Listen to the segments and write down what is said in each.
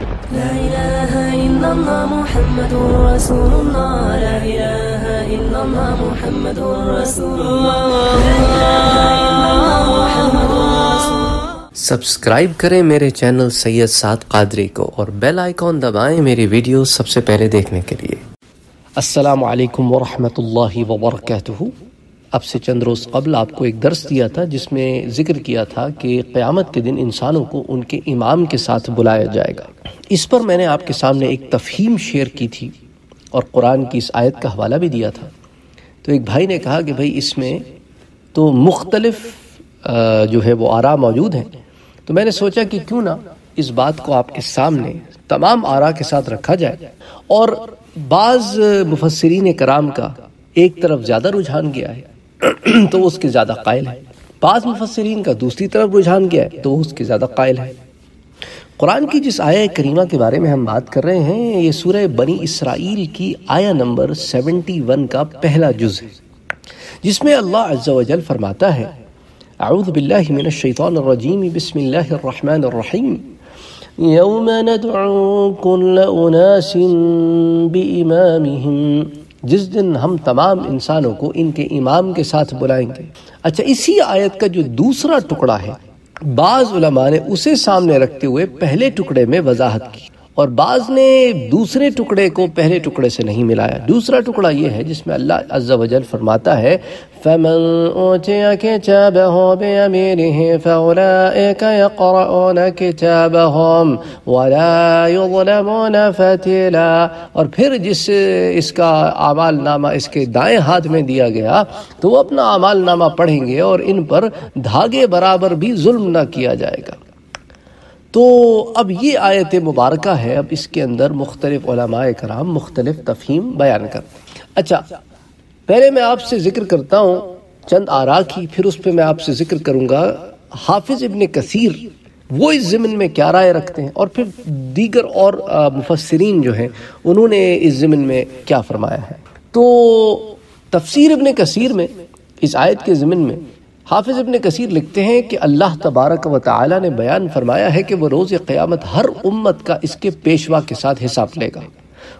لا إله إلا الله محمد رسول الله. لا إله إلا الله محمد رسول الله. لا إله إلا الله محمد رسول الله. سبسکرائب کریں میرے چینل سید سعد قادری کو اور بیل آئیکن دبائیں میری ویڈیو سب سے پہلے دیکھنے کے لیے. السلام علیکم ورحمۃ اللہ وبرکاتہ. اب سے چند روز قبل آپ کو ایک درس دیا تھا جس میں ذکر کیا تھا کہ قیامت کے دن انسانوں کو ان کے امام کے ساتھ بلایا جائے گا۔ اس پر میں نے آپ کے سامنے ایک تفہیم شیئر کی تھی اور قرآن کی اس آیت کا حوالہ بھی دیا تھا۔ تو ایک بھائی نے کہا کہ بھائی اس میں تو مختلف جو ہے وہ آراء موجود ہیں۔ تو میں نے سوچا کہ کیوں نہ اس بات کو آپ کے سامنے تمام آراء کے ساتھ رکھا جائے اور بعض مفسرین کرام کا ایک طرف زیادہ رجحان گیا ہے۔ تو وہ اس کے زیادہ قائل ہے بعض مفسرین کا دوسری طرف رجحان گیا ہے، تو وہ اس کے زیادہ قائل ہے قرآن کی جس آیہ کریمہ کے بارے میں ہم بات کر رہے ہیں، یہ سورہ بنی اسرائیل کی آیہ نمبر سیونٹی ون کا پہلا جز ہے، جس میں اللہ عز و جل فرماتا ہے، اعوذ باللہ من الشیطان الرجیم، بسم اللہ الرحمن الرحیم۔ یوم ندعو کل اناس بإمامہم جس دن ہم تمام انسانوں کو ان کے امام کے ساتھ بلائیں گے۔ اچھا اسی آیت کا جو دوسرا ٹکڑا ہے، بعض علماء نے اسے سامنے رکھتے ہوئے پہلے ٹکڑے میں وضاحت کی۔ اور بعض نے دوسرے ٹکڑے کو پہلے ٹکڑے سے نہیں ملایا۔ دوسرا ٹکڑا یہ ہے جس میں اللہ عز و جل فرماتا ہے، فَمَنْ أُوتِيَ كِتَابَهُ بِيَمِينِهِ فَأُولَئِكَ يَقْرَؤُونَ كِتَابَهُمْ وَلَا يُظْلَمُونَ فَتِيلًا۔ اور پھر جس اس کا اعمال نامہ اس کے دائیں ہاتھ میں دیا گیا، تو وہ اپنا اعمال نامہ پڑھیں گے اور ان پر دھاگے برابر بھی ظلم نہ کیا جائے گا۔ تو اب یہ آیت مبارکہ ہے۔ اب اس کے اندر مختلف علماء کرام مختلف تفہیم بیان کرتے ہیں۔ اچھا پہلے میں آپ سے ذکر کرتا ہوں چند آراء کی، پھر اس پہ میں آپ سے ذکر کروں گا۔ حافظ ابن کثیر، وہ اس ضمن میں کیا رائے رکھتے ہیں؟ اور پھر دیگر اور مفسرین جو ہیں، انہوں نے اس ضمن میں کیا فرمایا ہے۔ تو تفسیر ابن کثیر میں، اس آیت کے ضمن میں حافظ ابن کثیر لکھتے ہیں کہ اللہ تبارک و تعالی نے بیان فرمایا ہے کہ وہ روز قیامت ہر امت کا اس کے پیشوا کے ساتھ حساب لے گا۔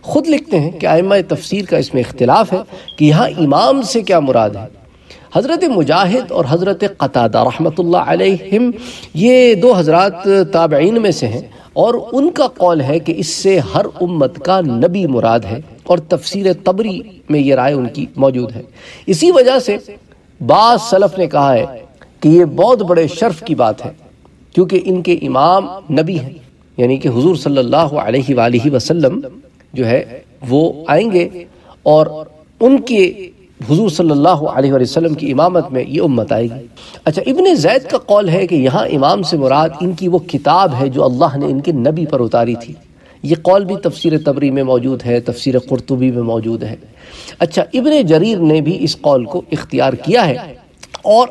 خود لکھتے ہیں کہ آئمہ تفسیر کا اس میں اختلاف ہے کہ یہاں امام سے کیا مراد ہے۔ حضرت مجاہد اور حضرت قطادہ رحمۃ اللہ علیہم یہ دو حضرات تابعین میں سے ہیں اور ان کا قول ہے کہ اس سے ہر امت کا نبی مراد ہے اور تفسیر تبری میں یہ رائے ان کی موجود ہے۔ اسی وجہ سے بعض سلف نے کہا ہے کہ یہ بہت بڑے شرف کی بات ہے، کیونکہ ان کے امام نبی ہیں۔ یعنی کہ حضور صلی اللہ علیہ وآلہ وسلم جو ہے، وہ آئیں گے اور ان کے حضور صلی اللہ علیہ وآلہ وسلم کی امامت میں یہ امت آئے گی۔ اچھا ابن زید کا قول ہے کہ یہاں امام سے مراد ان کی وہ کتاب ہے جو اللہ نے ان کے نبی پر اتاری تھی۔ یہ قول بھی تفسیر تبری میں موجود ہے، تفسیر قرطبی میں موجود ہے۔ اچھا ابن جریر نے بھی اس قول کو اختیار کیا ہے۔ اور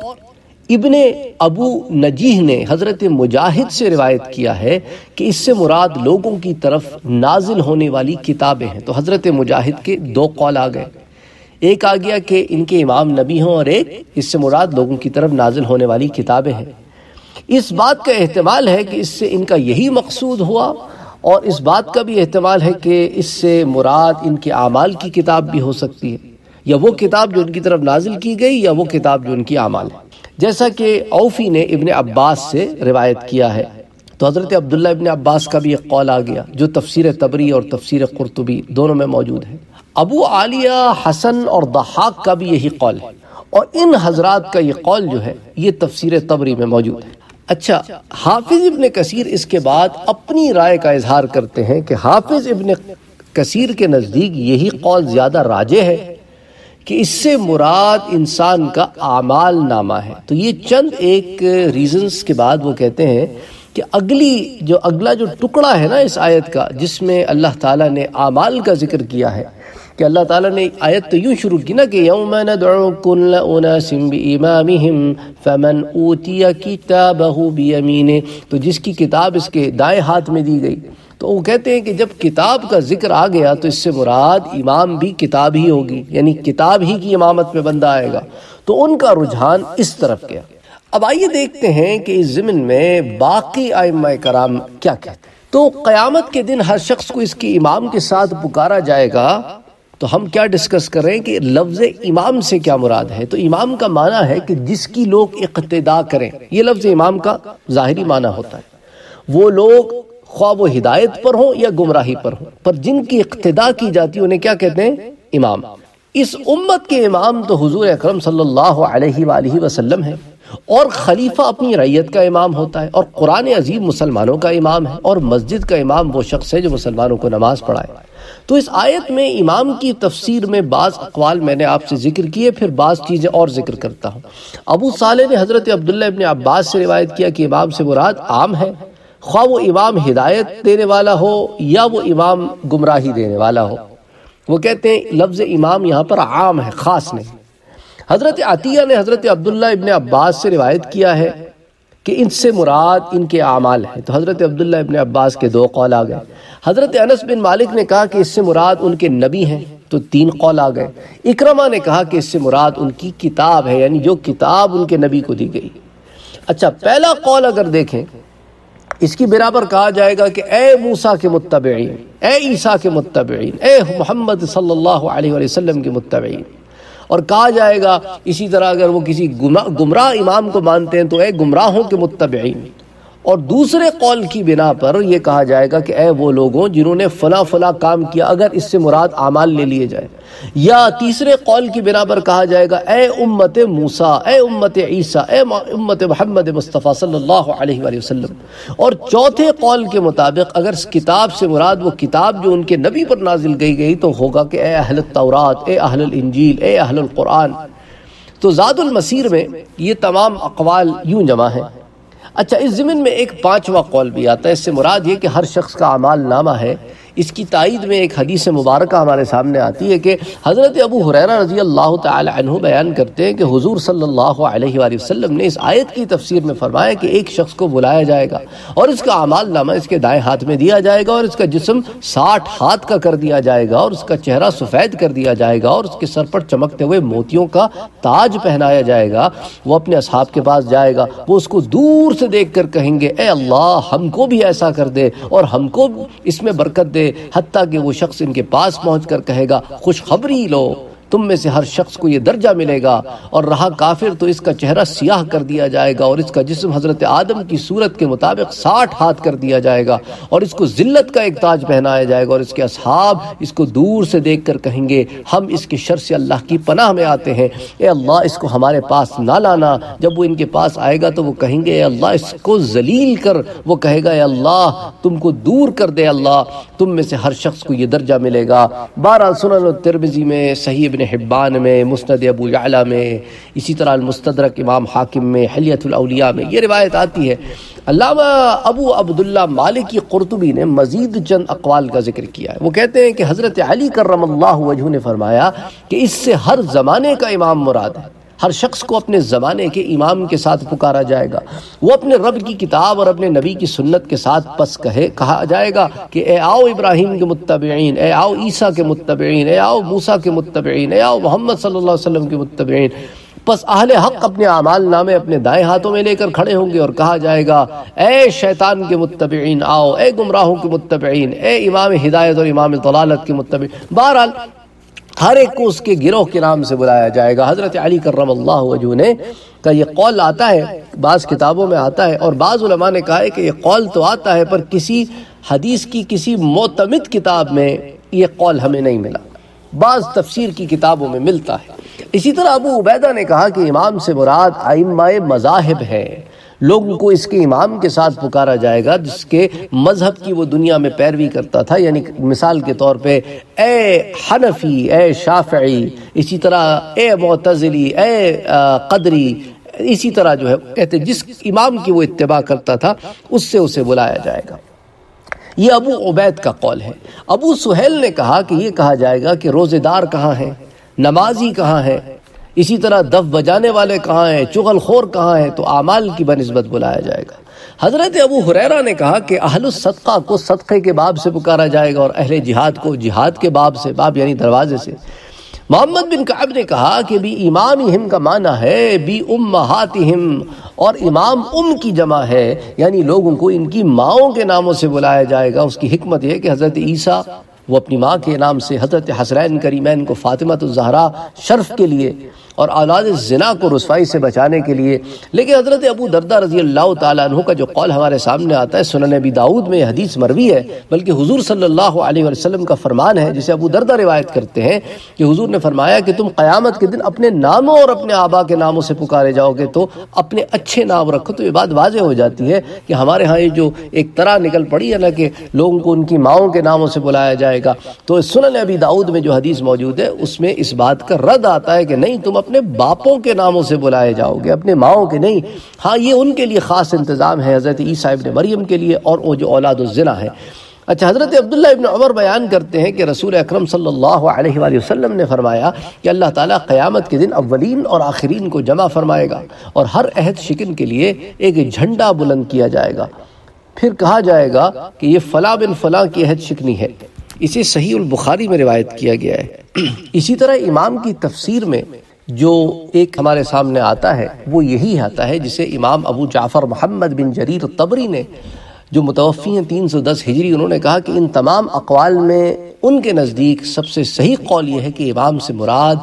ابن ابو نجیح نے حضرت مجاہد سے روایت کیا ہے کہ اس سے مراد لوگوں کی طرف نازل ہونے والی کتابیں ہیں۔ تو حضرت مجاہد کے دو قول آ گئے۔ ایک آ گیا کہ ان کے امام نبی ہوں اور ایک اس سے مراد لوگوں کی طرف نازل ہونے والی کتابیں ہیں۔ اس بات کا احتمال ہے کہ اس سے ان کا یہی مقصود ہوا اور اس بات کا بھی احتمال ہے کہ اس سے مراد ان کے اعمال کی کتاب بھی ہو سکتی ہے، یا وہ کتاب جو ان کی طرف نازل کی گئی، یا وہ کتاب جو ان کی اعمال ہے۔ جیسا کہ اوفی نے ابن عباس سے روایت کیا ہے، تو حضرت عبداللہ ابن عباس کا بھی ایک قول آ گیا، جو تفسیر تبری اور تفسیر قرطبی دونوں میں موجود ہے۔ ابو عالیہ، حسن اور ضحاک کا بھی یہی قول ہے، اور ان حضرات کا یہ قول جو ہے، یہ تفسیر تبری میں موجود ہے۔ اچھا حافظ ابن کثیر اس کے بعد اپنی رائے کا اظہار کرتے ہیں کہ حافظ ابن کثیر کے نزدیک یہی قول زیادہ راجے ہے کہ اس سے مراد انسان کا اعمال نامہ ہے۔ تو یہ چند ایک ریزنز کے بعد وہ کہتے ہیں کہ اگلی جو اگلا جو ٹکڑا ہے نا اس آیت کا جس میں اللہ تعالیٰ نے اعمال کا ذکر کیا ہے کہ اللہ تعالیٰ نے آیت تو یوں شروع کی نا کہ یوم ندعو کل اناس بامامہم فمن اوتی کتابہ بیمینے تو جس کی کتاب اس کے دائیں ہاتھ میں دی گئی۔ تو وہ کہتے ہیں کہ جب کتاب کا ذکر آ گیا تو اس سے مراد امام بھی کتاب ہی ہوگی یعنی کتاب ہی کی امامت میں بندہ آئے گا۔ تو ان کا رجحان اس طرف گیا۔ اب آئیے دیکھتے ہیں کہ اس ضمن میں باقی آئمہ کرام کیا کہتے ہیں۔ تو قیامت کے دن ہر شخص کو اس کے امام کے ساتھ پکارا جائے گا۔ تو ہم کیا ڈسکس کر رہے ہیں کہ لفظ امام سے کیا مراد ہے؟ تو امام کا معنی ہے کہ جس کی لوگ اقتدا کریں، یہ لفظ امام کا ظاہری معنی ہوتا ہے۔ وہ لوگ خواہ وہ ہدایت پر ہوں یا گمراہی پر ہوں، پر جن کی اقتدا کی جاتی ہے، انہیں کیا کہتے ہیں؟ امام۔ اس امت کے امام تو حضور اکرم صلی اللہ علیہ وآلہ وسلم ہے اور خلیفہ اپنی ریت کا امام ہوتا ہے، اور قرآن عظیم مسلمانوں کا امام ہے، اور مسجد کا امام وہ شخص ہے جو مسلمانوں کو نماز پڑھائے۔ تو اس آیت میں امام کی تفسیر میں بعض اقوال میں نے آپ سے ذکر کیے، پھر بعض چیزیں اور ذکر کرتا ہوں۔ ابو صالح نے حضرت عبداللہ ابن عباس سے روایت کیا کہ امام سے مراد عام ہے۔ خواہ وہ امام ہدایت دینے والا ہو یا وہ امام گمراہی دینے والا ہو۔ وہ کہتے ہیں لفظ امام یہاں پر عام ہے، خاص نہیں۔ حضرت عطیہ نے حضرت عبداللہ ابن عباس سے روایت کیا ہے کہ ان سے مراد ان کے اعمال ہیں۔ تو حضرت عبداللہ ابن عباس کے دو قول آ گئے۔ حضرت انس بن مالک نے کہا کہ اس سے مراد ان کے نبی ہیں۔ تو تین قول آ گئے۔ اکرمہ نے کہا کہ اس سے مراد ان کی کتاب ہے یعنی جو کتاب ان کے نبی کو دی گئی۔ اچھا پہلا قول اگر دیکھیں، اس کی برابر کہا جائے گا کہ اے موسیٰ کے متبعین، اے عیسیٰ کے متبعین، اے محمد صلی اللہ علیہ وسلم کے متبعین اور کہا جائے گا، اسی طرح اگر وہ کسی گمراہ امام کو مانتے ہیں تو اے گمراہوں کے متبعین۔ اور دوسرے قول کی بنا پر یہ کہا جائے گا کہ اے وہ لوگوں جنہوں نے فلاں فلاں کام کیا، اگر اس سے مراد اعمال لے لیے جائے۔ یا تیسرے قول کی بنا پر کہا جائے گا، اے امت موسیٰ، اے امت عیسیٰ، اے امت محمد مصطفیٰ صلی اللہ علیہ وآلہ وسلم۔ اور چوتھے قول کے مطابق اگر اس کتاب سے مراد وہ کتاب جو ان کے نبی پر نازل گئی گئی تو ہوگا کہ اے اہل التورات، اے اہل الانجیل، اے اہل القرآن۔ تو زاد المسیر میں یہ تمام اقوال یوں جمع ہیں۔ اچھا اس زمین میں ایک پانچواں قول بھی آتا ہے، اس سے مراد یہ کہ ہر شخص کا عمال نامہ ہے اس کی تائید میں ایک حدیث مبارکہ ہمارے سامنے آتی ہے کہ حضرت ابو حریرہ رضی اللہ تعالی عنہ بیان کرتے ہیں کہ حضور صلی اللہ علیہ وآلہ وسلم نے اس آیت کی تفسیر میں فرمایا کہ ایک شخص کو بلایا جائے گا اور اس کا عمال نامہ اس کے دائیں ہاتھ میں دیا جائے گا اور اس کا جسم ساٹھ ہاتھ کا کر دیا جائے گا اور اس کا چہرہ سفید کر دیا جائے گا اور اس کے سر پر چمکتے ہوئے موتیوں کا تاج پہنایا جائے گا، وہ اپنے اصحاب کے پاس جائے گا، وہ اس کو دور سے دیکھ کر کہیں گے، اے اللہ، ہم کو بھی ایسا کر دے اور ہم کو اس میں برکت دے حتیٰ کہ وہ شخص ان کے پاس پہنچ کر کہے گا خوشخبری لو۔ تم میں سے ہر شخص کو یہ درجہ ملے گا اور رہا کافر تو اس کا چہرہ سیاہ کر دیا جائے گا اور اس کا جسم حضرت آدم کی صورت کے مطابق ساٹھ ہاتھ کر دیا جائے گا اور اس کو ذلت کا ایک تاج پہنایا جائے گا اور اس کے اصحاب اس کو دور سے دیکھ کر کہیں گے، ہم اس کے شر سے اللہ کی پناہ میں آتے ہیں۔ اے اللہ، اس کو ہمارے پاس نہ لانا۔ جب وہ ان کے پاس آئے گا تو وہ کہیں گے، اے اللہ، اس کو ذلیل کر۔ وہ کہے گا، اے اللہ، تم کو دور کر دے اللہ۔ تم میں سے ہر شخص کو یہ درجہ ملے گا۔ بارہ سنن ترمزی میں صحیح ابن حبان میں، مسند ابو یعلا میں، اسی طرح المستدرک امام حاکم میں حلیت الاولیاء میں، یہ روایت آتی ہے۔ علامہ ابو عبداللہ مالکی قرطبی نے مزید چند اقوال کا ذکر کیا ہے۔ وہ کہتے ہیں کہ حضرت علی کرم اللہ وجہ نے فرمایا کہ اس سے ہر زمانے کا امام مراد ہے۔ ہر شخص کو اپنے زمانے کے امام کے ساتھ پکارا جائے گا۔ وہ اپنے رب کی کتاب اور اپنے نبی کی سنت کے ساتھ پس کہے، کہا جائے گا کہ اے آؤ ابراہیم کے متبعین، اے آؤ عیسیٰ کے متبعین، اے آؤ موسیٰ کے متبعین، اے آؤ محمد صلی اللہ علیہ وسلم کے متبعین۔ پس اہل حق اپنے اعمال نامے اپنے دائیں ہاتھوں میں لے کر کھڑے ہوں گے اور کہا جائے گا، اے شیطان کے متبعین آؤ، اے گمراہوں کے متبعین، اے امام ہدایت اور امام طلالت کے متبعین۔ بہرحال ہر ایک کو اس کے گروہ کے نام سے بلایا جائے گا۔ حضرت علی کرم اللہ وجہ نے کا یہ قول آتا ہے، بعض کتابوں میں آتا ہے اور بعض علماء نے کہا ہے کہ یہ قول تو آتا ہے، پر کسی حدیث کی، کسی معتمد کتاب میں یہ قول ہمیں نہیں ملا۔ بعض تفسیر کی کتابوں میں ملتا ہے۔ اسی طرح ابو عبیدہ نے کہا کہ امام سے مراد ائمہ مذاہب ہے۔ لوگوں کو اس کے امام کے ساتھ پکارا جائے گا، جس کے مذہب کی وہ دنیا میں پیروی کرتا تھا۔ یعنی مثال کے طور پہ، اے حنفی، اے شافعی، اسی طرح اے معتزلی، اے قدری، اسی طرح جو ہے، کہتے جس امام کی وہ اتباع کرتا تھا، اس سے اسے بلایا جائے گا۔ یہ ابو عبید کا قول ہے۔ ابو سہیل نے کہا کہ یہ کہا جائے گا کہ روزے دار کہاں ہیں؟ نمازی کہاں ہے اسی طرح دف بجانے والے کہاں ہیں، چغل خور کہاں ہیں، تو اعمال کی بنسبت بلایا جائے گا۔ حضرت ابو حریرہ نے کہا کہ اہل الصدقہ کو صدقے کے باب سے پکارا جائے گا اور اہل جہاد کو جہاد کے باب سے، باب یعنی دروازے سے۔ محمد بن کعب نے کہا کہ بھی امامہم کا معنی ہے بھی امہاتہم، اور امام ام کی جمع ہے یعنی لوگوں کو ان کی ماؤں کے ناموں سے بلایا جائے گا۔ اس کی حکمت یہ کہ حضرت عیسیٰ، وہ اپنی ماں کے نام سے حضرت حسرین کریمین کو فاطمہ الزہرا شرف کے لیے اور اولاد زنا کو رسوائی سے بچانے کے لیے۔ لیکن حضرت ابو دردہ رضی اللہ تعالیٰ عنہ کا جو قول ہمارے سامنے آتا ہے، سنن نبی داؤد میں حدیث مروی ہے۔ بلکہ حضور صلی اللہ علیہ وسلم کا فرمان ہے، جسے ابو دردہ روایت کرتے ہیں کہ حضور نے فرمایا کہ تم قیامت کے دن اپنے ناموں اور اپنے آبا کے ناموں سے پکارے جاؤ گے تو اپنے اچھے نام رکھو۔ تو یہ بات واضح ہو جاتی ہے کہ ہمارے ہاں یہ جو ایک طرح نکل پڑی ہے نا کہ لوگوں کو ان کی ماؤں کے ناموں سے بلایا جائے گا۔ تو سنن ابی داؤد میں جو حدیث موجود ہے، اس میں اس بات کا رد آتا ہے کہ نہیں، تم اپنے اپنے باپوں کے ناموں سے بلائے جاؤ گے، اپنے ماؤں کے نہیں۔ ہاں یہ ان کے لیے خاص انتظام ہے، حضرت عیسیٰ ابن مریم کے لیے اور وہ جو اولاد الزنا ہے۔ اچھا حضرت عبداللہ ابن عمر بیان کرتے ہیں کہ رسول اکرم صلی اللہ علیہ وآلہ وسلم نے فرمایا کہ اللہ تعالیٰ قیامت کے دن اولین اور آخرین کو جمع فرمائے گا اور ہر عہد شکن کے لیے ایک جھنڈا بلند کیا جائے گا۔ پھر کہا جائے گا کہ یہ فلاں بن فلاں کی عہد شکنی ہے۔ اسے صحیح البخاری میں روایت کیا گیا ہے۔ اسی طرح امام کی تفسیر میں جو ایک ہمارے سامنے آتا ہے، وہ یہی آتا ہے جسے امام ابو جعفر محمد بن جریر تبری نے جو متوفی ہیں تین سو دس ہجری، انہوں نے کہا کہ ان تمام اقوال میں ان کے نزدیک سب سے صحیح قول یہ ہے کہ امام سے مراد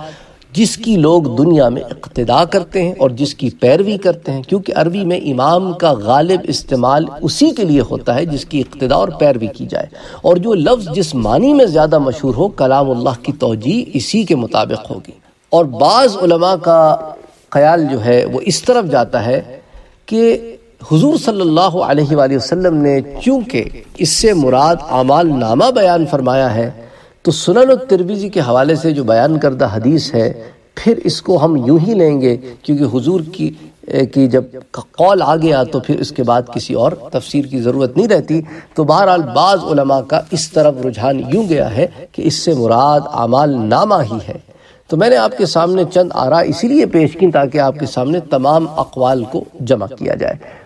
جس کی لوگ دنیا میں اقتدا کرتے ہیں اور جس کی پیروی کرتے ہیں، کیونکہ عربی میں امام کا غالب استعمال اسی کے لیے ہوتا ہے جس کی اقتدا اور پیروی کی جائے۔ اور جو لفظ جس معنی میں زیادہ مشہور ہو، کلام اللہ کی توجہ اسی کے مطابق ہوگی۔ اور بعض علماء کا خیال جو ہے وہ اس طرف جاتا ہے کہ حضور صلی اللہ علیہ وآلہ وسلم نے چونکہ اس سے مراد اعمال نامہ بیان فرمایا ہے، تو سنن التربیزی کے حوالے سے جو بیان کردہ حدیث ہے، پھر اس کو ہم یوں ہی لیں گے کیونکہ حضور کی کی جب قول آ گیا تو پھر اس کے بعد کسی اور تفسیر کی ضرورت نہیں رہتی۔ تو بہرحال بعض علماء کا اس طرف رجحان یوں گیا ہے کہ اس سے مراد اعمال نامہ ہی ہے۔ تو میں نے آپ کے سامنے چند آرا اسی لیے پیش کی تاکہ آپ کے سامنے تمام اقوال کو جمع کیا جائے۔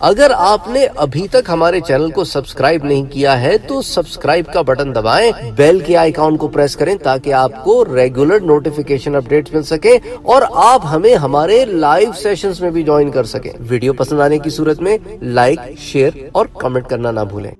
اگر آپ نے ابھی تک ہمارے چینل کو سبسکرائب نہیں کیا ہے تو سبسکرائب کا بٹن دبائیں، بیل کے آئیکن کو پریس کریں تاکہ آپ کو ریگولر نوٹیفیکیشن اپڈیٹ مل سکے اور آپ ہمیں ہمارے لائیو سیشنز میں بھی جوائن کر سکیں۔ ویڈیو پسند آنے کی صورت میں لائک شیئر اور کمنٹ کرنا نہ بھولیں۔